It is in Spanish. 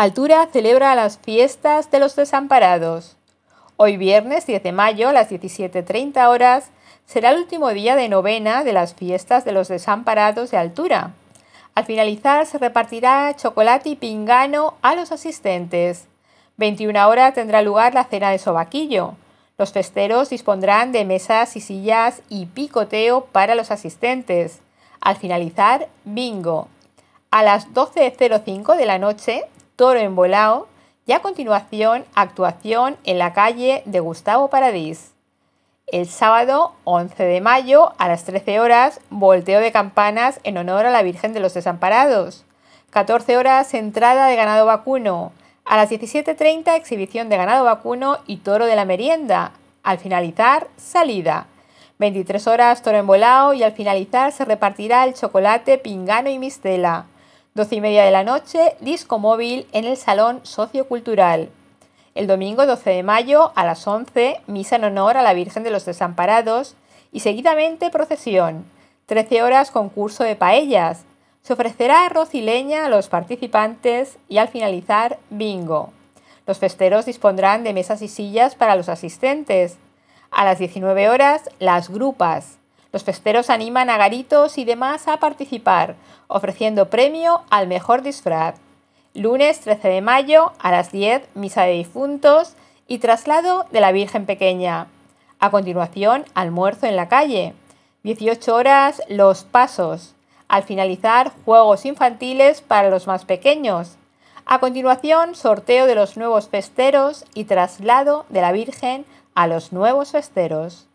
Altura celebra las fiestas de los desamparados. Hoy viernes 10 de mayo a las 17.30 horas será el último día de novena de las fiestas de los desamparados de Altura. Al finalizar se repartirá chocolate y pingano a los asistentes. 21 horas tendrá lugar la cena de sobaquillo. Los festeros dispondrán de mesas y sillas y picoteo para los asistentes. Al finalizar, bingo. A las 12.05 de la noche, toro en volao y a continuación actuación en la calle de Gustavo Paradís. El sábado 11 de mayo a las 13 horas volteo de campanas en honor a la Virgen de los Desamparados. 14 horas entrada de ganado vacuno. A las 17.30 exhibición de ganado vacuno y toro de la merienda. Al finalizar, salida. 23 horas toro volao y al finalizar se repartirá el chocolate, pingano y mistela. 12 y media de la noche, disco móvil en el Salón Sociocultural. El domingo 12 de mayo a las 11, misa en honor a la Virgen de los Desamparados y seguidamente procesión. 13 horas concurso de paellas. Se ofrecerá arroz y leña a los participantes y al finalizar bingo. Los festeros dispondrán de mesas y sillas para los asistentes. A las 19 horas, las grupas. Los festeros animan a garitos y demás a participar, ofreciendo premio al mejor disfraz. Lunes 13 de mayo a las 10, misa de difuntos y traslado de la Virgen Pequeña. A continuación, almuerzo en la calle. 18 horas, los pasos. Al finalizar, juegos infantiles para los más pequeños. A continuación, sorteo de los nuevos festeros y traslado de la Virgen a los nuevos festeros.